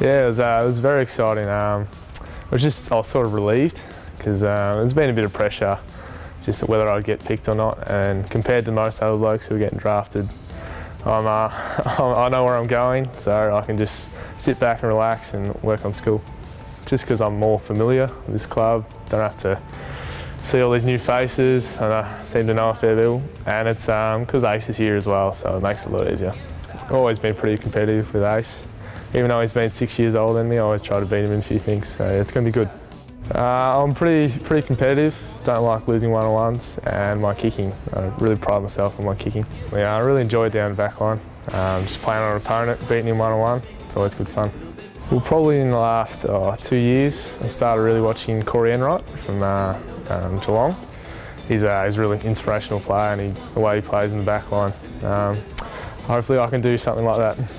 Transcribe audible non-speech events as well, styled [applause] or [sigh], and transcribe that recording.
Yeah, it was, uh, it was very exciting. Um, I was just, I was sort of relieved because uh, there's been a bit of pressure just whether I'd get picked or not. And compared to most other blokes who are getting drafted, I'm, uh, [laughs] I know where I'm going, so I can just sit back and relax and work on school. Just because I'm more familiar with this club, don't have to see all these new faces, and I seem to know a fair bit. And it's because um, Ayce is here as well, so it makes it a lot easier. Always been pretty competitive with Ayce. Even though he's been six years older than me, I always try to beat him in a few things, so it's going to be good. Uh, I'm pretty pretty competitive. Don't like losing one-on-ones, and my kicking. I really pride myself on my kicking. Yeah, I really enjoy down the back line. Um, just playing on an opponent, beating him one-on-one. It's always good fun. Well, probably in the last oh, two years, I started really watching Corey Enright from uh, um, Geelong. He's, uh, he's a really inspirational player, and he, the way he plays in the back line. Um, hopefully, I can do something like that.